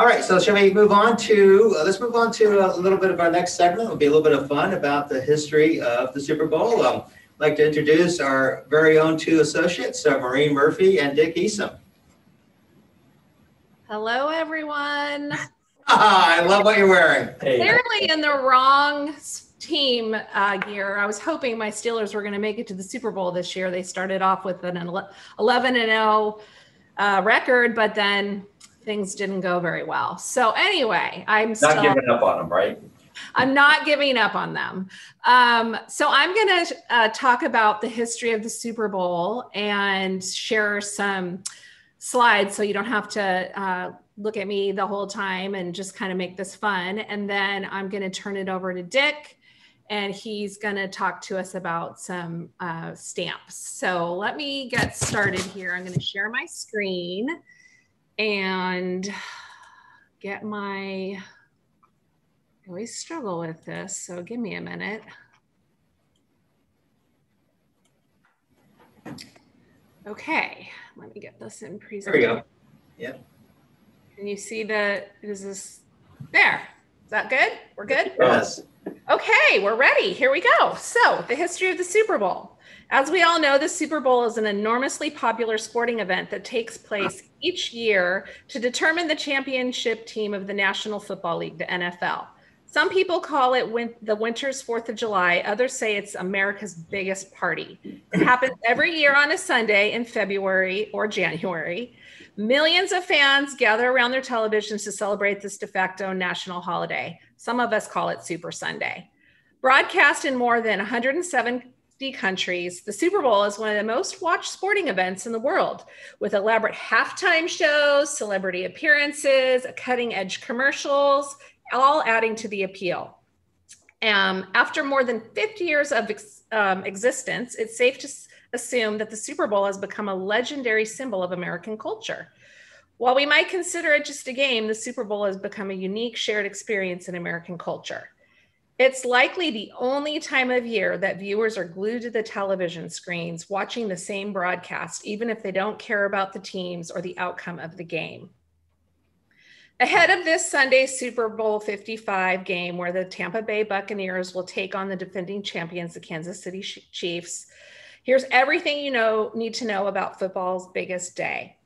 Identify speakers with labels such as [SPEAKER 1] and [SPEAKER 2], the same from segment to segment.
[SPEAKER 1] All right, so shall we move on to, uh, let's move on to a little bit of our next segment. It'll be a little bit of fun about the history of the Super Bowl. Um, I'd like to introduce our very own two associates, uh, Maureen Murphy and Dick Easom.
[SPEAKER 2] Hello, everyone.
[SPEAKER 1] Ah, I love what you're wearing.
[SPEAKER 2] Clearly in the wrong team uh, gear. I was hoping my Steelers were going to make it to the Super Bowl this year. They started off with an 11 and 0 uh, record, but then things didn't go very well. So anyway, I'm
[SPEAKER 3] Not
[SPEAKER 2] still
[SPEAKER 3] giving up on them, right?
[SPEAKER 2] I'm not giving up on them. Um, so I'm going to uh, talk about the history of the Super Bowl and share some slides so you don't have to uh, look at me the whole time and just kind of make this fun. And then I'm going to turn it over to Dick and he's going to talk to us about some uh, stamps. So let me get started here. I'm going to share my screen and get my, I always struggle with this. So give me a minute. Okay, let me get this in
[SPEAKER 1] There we go. Yep.
[SPEAKER 2] Can you see the, is this, there, is that good? We're good?
[SPEAKER 1] Yes.
[SPEAKER 2] Okay, we're ready. Here we go. So, the history of the Super Bowl. As we all know, the Super Bowl is an enormously popular sporting event that takes place each year to determine the championship team of the National Football League, the NFL. Some people call it win- the winter's 4th of July. Others say it's America's biggest party. It happens every year on a Sunday in February or January. Millions of fans gather around their televisions to celebrate this de facto national holiday. Some of us call it Super Sunday. Broadcast in more than 170 countries, the Super Bowl is one of the most watched sporting events in the world, with elaborate halftime shows, celebrity appearances, cutting edge commercials, all adding to the appeal. Um, after more than 50 years of ex- um, existence, it's safe to s- assume that the Super Bowl has become a legendary symbol of American culture. While we might consider it just a game, the Super Bowl has become a unique shared experience in American culture. It's likely the only time of year that viewers are glued to the television screens watching the same broadcast, even if they don't care about the teams or the outcome of the game. Ahead of this Sunday's Super Bowl 55 game, where the Tampa Bay Buccaneers will take on the defending champions, the Kansas City Chiefs, here's everything you know need to know about football's biggest day.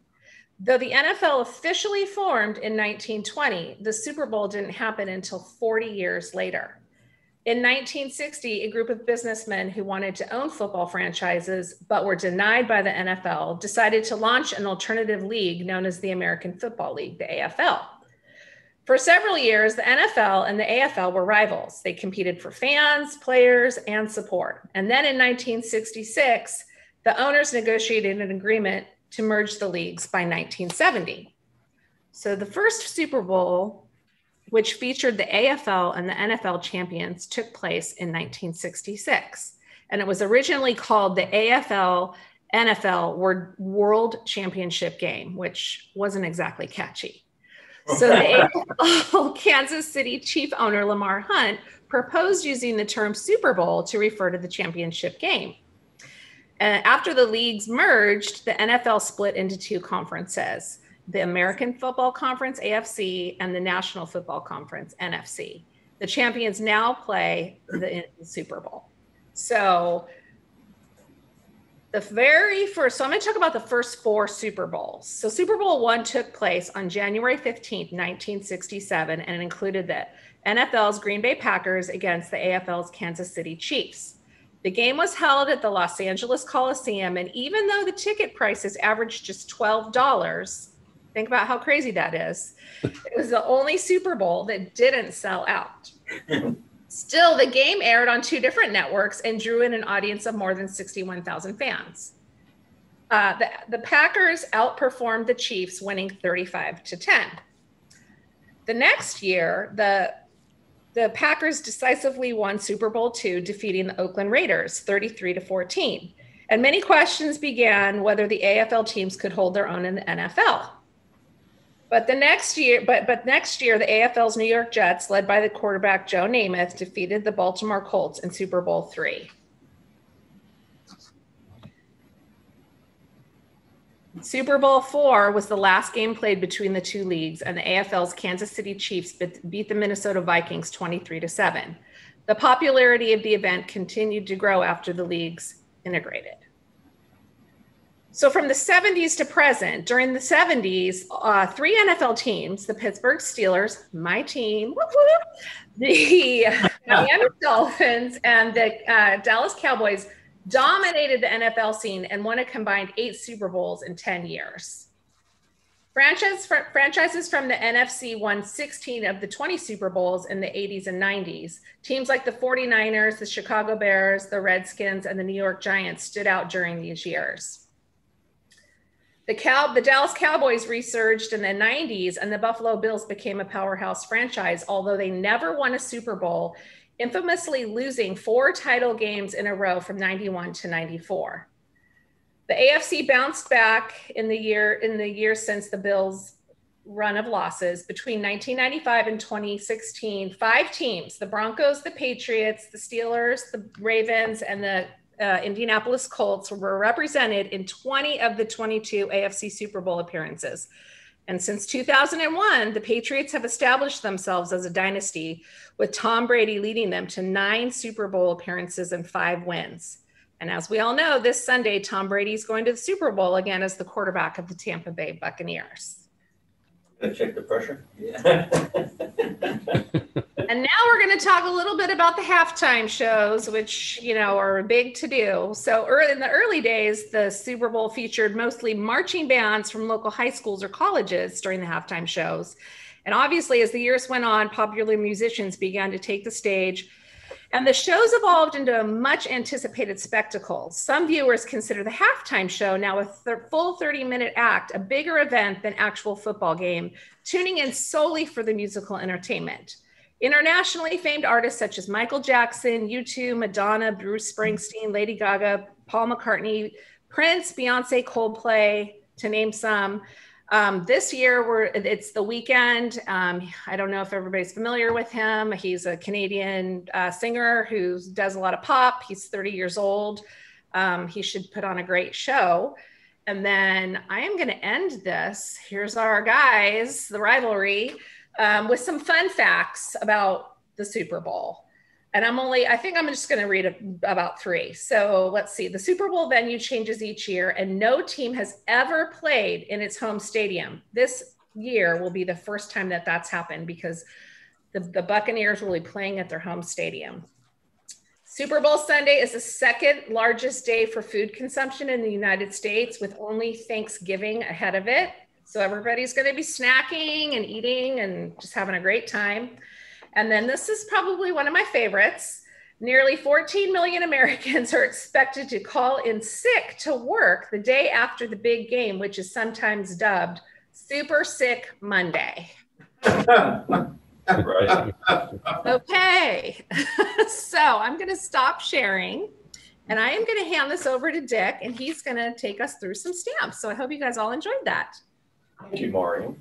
[SPEAKER 2] Though the NFL officially formed in 1920, the Super Bowl didn't happen until 40 years later. In 1960, a group of businessmen who wanted to own football franchises but were denied by the NFL decided to launch an alternative league known as the American Football League, the AFL. For several years, the NFL and the AFL were rivals. They competed for fans, players, and support. And then in 1966, the owners negotiated an agreement to merge the leagues by 1970. So the first Super Bowl, which featured the AFL and the NFL champions, took place in 1966. And it was originally called the AFL NFL World Championship Game, which wasn't exactly catchy. So the AFL Kansas City chief owner Lamar Hunt proposed using the term Super Bowl to refer to the championship game. Uh, after the leagues merged, the NFL split into two conferences the American Football Conference, AFC, and the National Football Conference, NFC. The champions now play the, Super Bowl. So, the very first, so I'm going to talk about the first four Super Bowls. So, Super Bowl one took place on January 15th, 1967, and it included the NFL's Green Bay Packers against the AFL's Kansas City Chiefs. The game was held at the Los Angeles Coliseum, and even though the ticket prices averaged just $12, think about how crazy that is, it was the only Super Bowl that didn't sell out. Still, the game aired on two different networks and drew in an audience of more than 61,000 fans. Uh, the, the Packers outperformed the Chiefs, winning 35 to 10. The next year, the the Packers decisively won Super Bowl II, defeating the Oakland Raiders 33 to 14. And many questions began whether the AFL teams could hold their own in the NFL. But the next year, but but next year, the AFL's New York Jets, led by the quarterback Joe Namath, defeated the Baltimore Colts in Super Bowl three. Super Bowl four was the last game played between the two leagues, and the AFL's Kansas City Chiefs beat the Minnesota Vikings 23 to 7. The popularity of the event continued to grow after the leagues integrated. So, from the 70s to present, during the 70s, uh, three NFL teams, the Pittsburgh Steelers, my team, the Miami Dolphins, and the uh, Dallas Cowboys dominated the NFL scene and won a combined eight Super Bowls in 10 years. Franchise, fr- franchises from the NFC won 16 of the 20 Super Bowls in the 80s and 90s. Teams like the 49ers, the Chicago Bears, the Redskins, and the New York Giants stood out during these years. The Cow, the Dallas Cowboys resurged in the 90s, and the Buffalo Bills became a powerhouse franchise, although they never won a Super Bowl, infamously losing four title games in a row from 91 to 94. The AFC bounced back in the year in the year since the Bills run of losses between 1995 and 2016 five teams the broncos the patriots the steelers the ravens and the uh, Indianapolis Colts were represented in 20 of the 22 AFC Super Bowl appearances. And since 2001, the Patriots have established themselves as a dynasty, with Tom Brady leading them to nine Super Bowl appearances and five wins. And as we all know, this Sunday, Tom Brady is going to the Super Bowl again as the quarterback of the Tampa Bay Buccaneers.
[SPEAKER 1] Gonna check the pressure? Yeah.
[SPEAKER 2] and now we're going to talk a little bit about the halftime shows, which, you know, are a big to do. So early in the early days, the Super Bowl featured mostly marching bands from local high schools or colleges during the halftime shows. And obviously, as the years went on, popular musicians began to take the stage and the shows evolved into a much anticipated spectacle. Some viewers consider the halftime show, now a th- full 30 minute act, a bigger event than actual football game, tuning in solely for the musical entertainment. Internationally famed artists such as Michael Jackson, U2, Madonna, Bruce Springsteen, Lady Gaga, Paul McCartney, Prince, Beyonce, Coldplay, to name some, um, this year, we're it's the Weeknd. Um, I don't know if everybody's familiar with him. He's a Canadian uh, singer who does a lot of pop. He's 30 years old. Um, he should put on a great show. And then I am going to end this. Here's our guys, the rivalry, um, with some fun facts about the Super Bowl and I'm only, I think I'm just going to read a, about three. So let's see. The Super Bowl venue changes each year, and no team has ever played in its home stadium. This year will be the first time that that's happened because the, the Buccaneers will be playing at their home stadium. Super Bowl Sunday is the second largest day for food consumption in the United States, with only Thanksgiving ahead of it. So everybody's going to be snacking and eating and just having a great time. And then this is probably one of my favorites. Nearly 14 million Americans are expected to call in sick to work the day after the big game, which is sometimes dubbed Super Sick Monday. okay. so I'm going to stop sharing and I am going to hand this over to Dick and he's going to take us through some stamps. So I hope you guys all enjoyed that.
[SPEAKER 3] Thank you, Maureen.